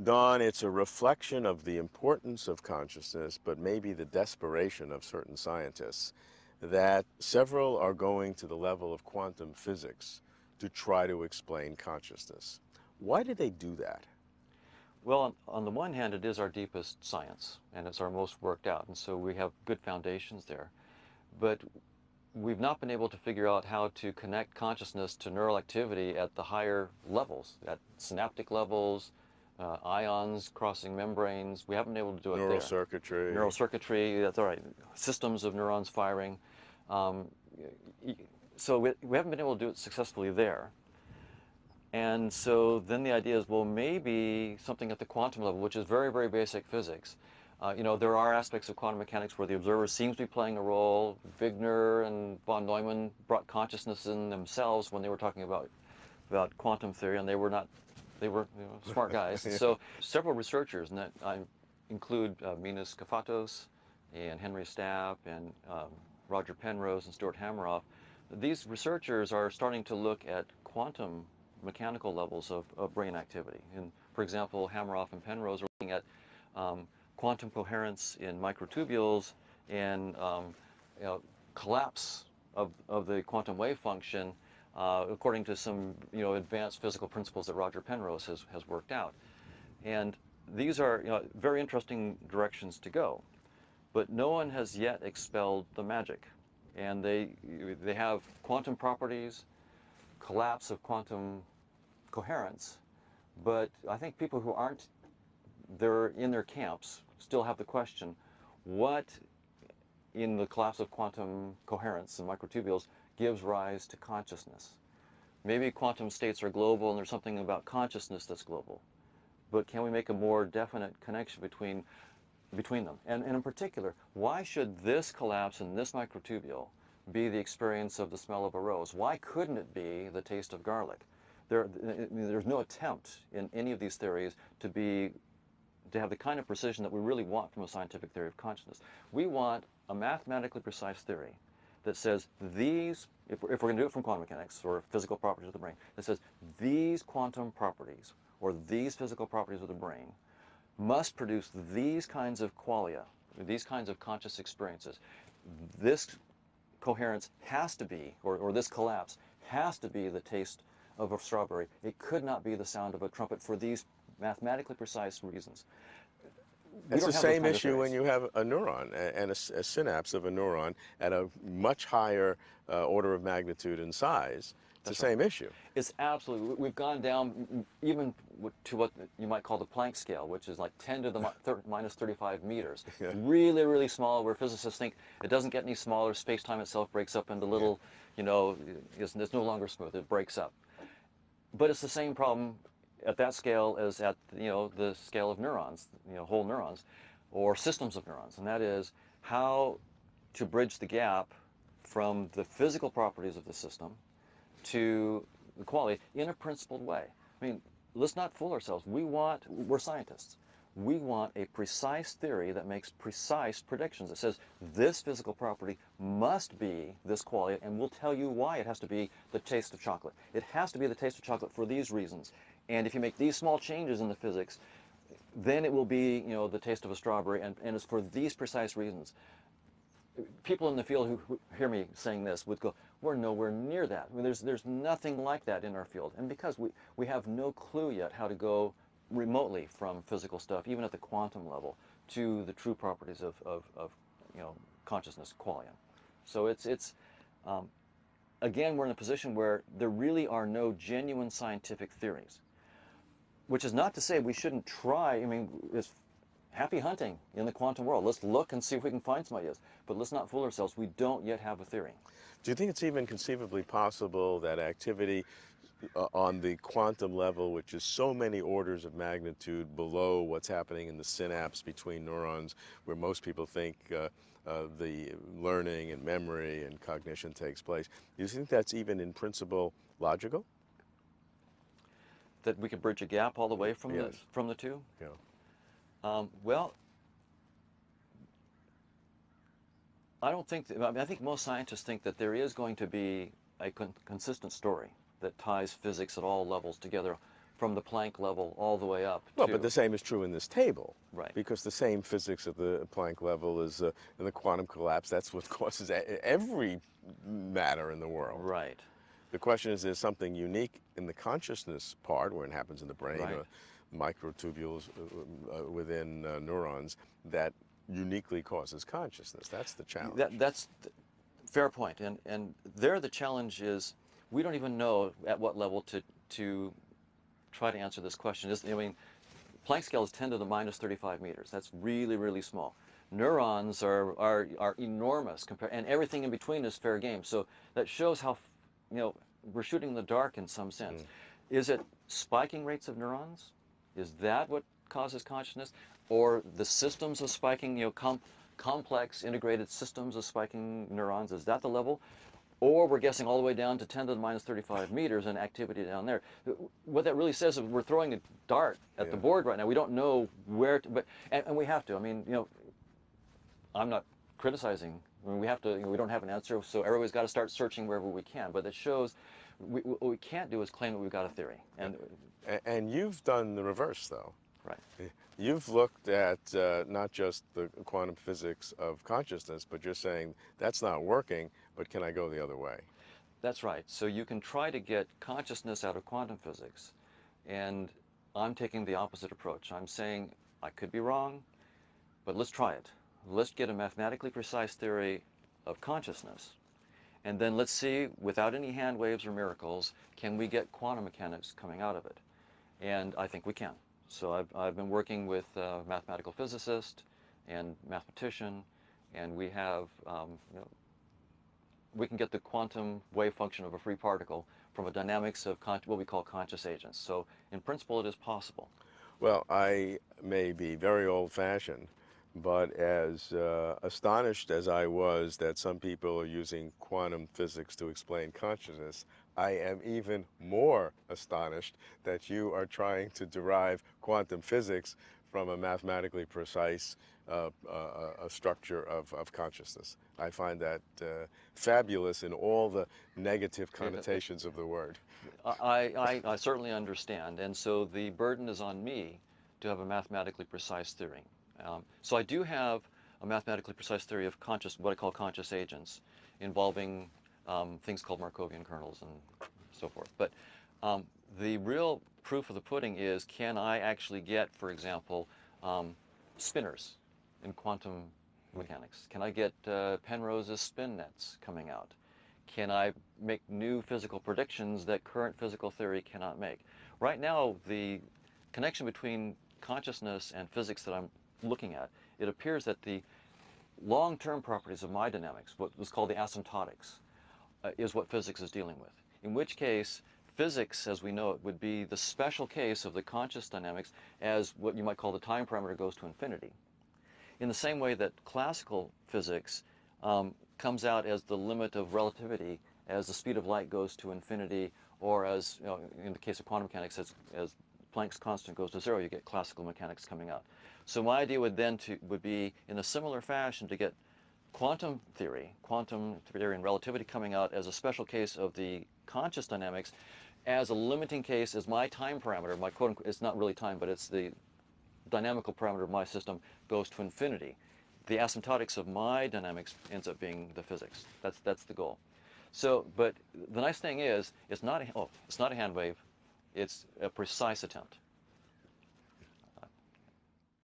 Don, it's a reflection of the importance of consciousness, but maybe the desperation of certain scientists, that several are going to the level of quantum physics to try to explain consciousness. Why did they do that? Well, on, the one hand, it is our deepest science, and it's our most worked out, and so we have good foundations there. But we've not been able to figure out how to connect consciousness to neural activity at the higher levels, at synaptic levels, uh, ions crossing membranes. We haven't been able to do it Neural there. circuitry. Neural circuitry, that's all right. Systems of neurons firing. Um, so we, we haven't been able to do it successfully there. And so then the idea is, well, maybe something at the quantum level, which is very, very basic physics. Uh, you know, there are aspects of quantum mechanics where the observer seems to be playing a role. Wigner and von Neumann brought consciousness in themselves when they were talking about about quantum theory, and they were not they were smart guys. yeah. So several researchers, and that I include uh, Minas Kafatos and Henry Stapp and um, Roger Penrose and Stuart Hameroff. These researchers are starting to look at quantum mechanical levels of, of brain activity. And for example, Hameroff and Penrose are looking at um, quantum coherence in microtubules and um, you know, collapse of, of the quantum wave function uh, according to some you know, advanced physical principles that Roger Penrose has, has worked out. And these are you know, very interesting directions to go. But no one has yet expelled the magic. And they, they have quantum properties, collapse of quantum coherence, but I think people who aren't they're in their camps still have the question, what in the collapse of quantum coherence and microtubules gives rise to consciousness? Maybe quantum states are global and there's something about consciousness that's global. But can we make a more definite connection between, between them? And, and in particular, why should this collapse in this microtubule be the experience of the smell of a rose? Why couldn't it be the taste of garlic? There, there's no attempt in any of these theories to be to have the kind of precision that we really want from a scientific theory of consciousness. We want a mathematically precise theory that says these, if we're, if we're going to do it from quantum mechanics or physical properties of the brain, that says these quantum properties or these physical properties of the brain must produce these kinds of qualia, these kinds of conscious experiences. This coherence has to be, or, or this collapse has to be the taste of a strawberry. It could not be the sound of a trumpet for these mathematically precise reasons. It's the same issue when you have a neuron and a, a, synapse of a neuron at a much higher uh, order of magnitude and size. It's That's the same issue. It's absolutely. We've gone down even to what you might call the Planck scale, which is like 10 to the minus 35 meters. Yeah. Really, really small, where physicists think it doesn't get any smaller. Space-time itself breaks up into little, yeah. you know, it's, it's no longer smooth. It breaks up. But it's the same problem at that scale as at you know the scale of neurons, you know whole neurons, or systems of neurons, and that is how to bridge the gap from the physical properties of the system to the quality in a principled way. I mean, let's not fool ourselves. We want we're scientists. We want a precise theory that makes precise predictions. It says this physical property must be this quality, and we'll tell you why it has to be the taste of chocolate. It has to be the taste of chocolate for these reasons. And if you make these small changes in the physics, then it will be, you know, the taste of a strawberry, and, and it's for these precise reasons. People in the field who, who hear me saying this would go, we're nowhere near that. I mean, there's, there's nothing like that in our field. And because we, we have no clue yet how to go remotely from physical stuff, even at the quantum level, to the true properties of, of, of you know, consciousness, qualia. So it's, it's um, again, we're in a position where there really are no genuine scientific theories which is not to say we shouldn't try. I mean, it's happy hunting in the quantum world. Let's look and see if we can find some ideas. But let's not fool ourselves. We don't yet have a theory. Do you think it's even conceivably possible that activity uh, on the quantum level, which is so many orders of magnitude below what's happening in the synapse between neurons, where most people think uh, uh, the learning and memory and cognition takes place, do you think that's even in principle logical? That we could bridge a gap all the way from yes. the from the two? Yeah. Um, well, I don't think. That, I, mean, I think most scientists think that there is going to be a con consistent story that ties physics at all levels together from the Planck level all the way up. Well, but the same is true in this table. Right. Because the same physics at the Planck level is uh, in the quantum collapse. That's what causes e- every matter in the world. Right. The question is, there's something unique in the consciousness part, where it happens in the brain, Right. or microtubules uh, uh, within uh, neurons, that uniquely causes consciousness. That's the challenge. That, that's th- fair point. And, and there the challenge is we don't even know at what level to, to try to answer this question. Is, I mean, Planck scale is 10 to the minus 35 meters. That's really, really small. Neurons are, are, are enormous, compare, and everything in between is fair game. So that shows how, you know, we're shooting in the dark in some sense. Mm. Is it spiking rates of neurons? Is that what causes consciousness? Or the systems of spiking, you know, com- complex integrated systems of spiking neurons? Is that the level? Or we're guessing all the way down to 10 to the minus 35 meters and activity down there. What that really says is we're throwing a dart at the board right now. We don't know where to, but, and, and we have to. I mean, you know, I'm not criticizing. I mean, we have to. You know, we don't have an answer, so everybody's got to start searching wherever we can. But it shows we, what we can't do is claim that we've got a theory. And and you've done the reverse, though. right, You've looked at uh, not just the quantum physics of consciousness, but you're saying that's not working, but can I go the other way? that's right. So you can try to get consciousness out of quantum physics, and I'm taking the opposite approach. I'm saying I could be wrong, but let's try it. Let's get a mathematically precise theory of consciousness. And then let's see, without any hand waves or miracles, can we get quantum mechanics coming out of it? And I think we can. So I've, I've been working with a mathematical physicist and mathematician, and we have, um, you know, we can get the quantum wave function of a free particle from a dynamics of what we call conscious agents. So in principle, it is possible. Well, I may be very old fashioned, but as uh, astonished as I was that some people are using quantum physics to explain consciousness, I am even more astonished that you are trying to derive quantum physics from a mathematically precise uh, uh, a structure of, of consciousness. I find that uh, fabulous in all the negative connotations of the word. I, I, I certainly understand, and so the burden is on me to have a mathematically precise theory. Um, so I do have a mathematically precise theory of conscious, what I call conscious agents, involving um, things called Markovian kernels and so forth. But um, the real proof of the pudding is, can I actually get, for example, um, spinors in quantum mechanics? Can I get uh, Penrose's spin nets coming out? Can I make new physical predictions that current physical theory cannot make? Right now, the connection between consciousness and physics that I'm looking at, it appears that the long-term properties of my dynamics, what was called the asymptotics, uh, is what physics is dealing with. In which case, physics, as we know it, would be the special case of the conscious dynamics as what you might call the time parameter goes to infinity. In the same way that classical physics um, comes out as the limit of relativity as the speed of light goes to infinity, or as you know, in the case of quantum mechanics, as, as Planck's constant goes to zero, you get classical mechanics coming out. So my idea would then to, would be, in a similar fashion, to get quantum theory, quantum theory and relativity coming out as a special case of the conscious dynamics, as a limiting case as my time parameter, my quote unquote, it's not really time, but it's the dynamical parameter of my system goes to infinity. The asymptotics of my dynamics ends up being the physics. That's that's the goal. So, but the nice thing is, it's not a, oh, it's not a hand wave, it's a precise attempt.